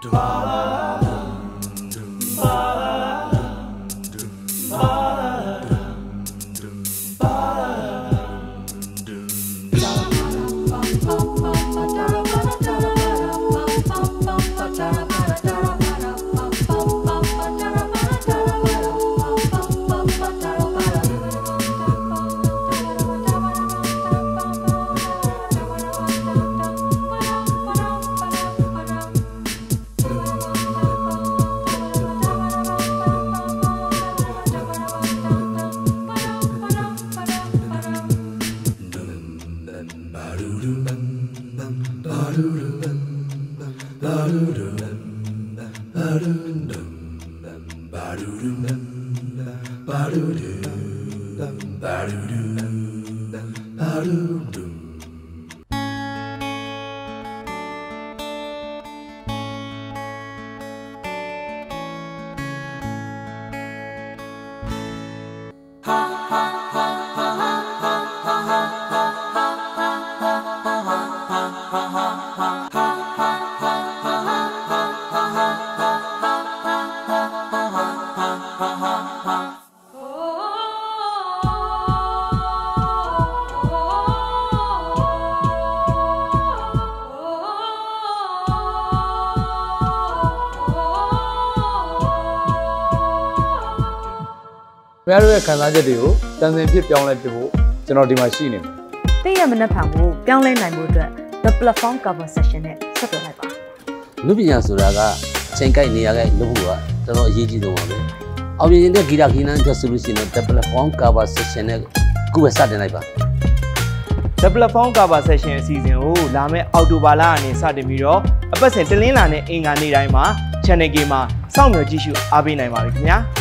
do. ခ င်ဗျားတို့ရဲ့ခံစားချက်တွေကိုတန်ဆင်ဖြစ်ပြောင်းလဲပြဖို့ကျွန်တော်ဒီမှာရှိနေတယ်။သိရမနှက်ဖန်ကိုပြောင်းလဲနိုင်မှုအတွက် The Platform Cover Session နဲ့ဆက်သွယ်လိုက်ပါလူပညာဆိုတာကအချိန်ကိုက်နေရာကိုက်လုပ်ဖို့ကတော်တော်အရေးကြီးဆုံးပါပဲ အောင်မြင်တဲ့ဂီတဂီနန်းအတွက်ဆိုလို့ရှိရင်တော့ platform cover session နဲ့ခုပဲစတင်လိုက်ပါ The Platform Cover Session အစီအစဉ်ကိုလာမယ့်အောက်တိုဘာလကနေစတင်ပြီးတော့အပတ်စဉ်တလင်းလာနဲ့အင်္ဂါနေ့တိုင်းမှာ Channel K မှာစောင့်မျှော်ကြည့်ရှုအားပေးနိုင်ပါပြီခင်ဗျာ။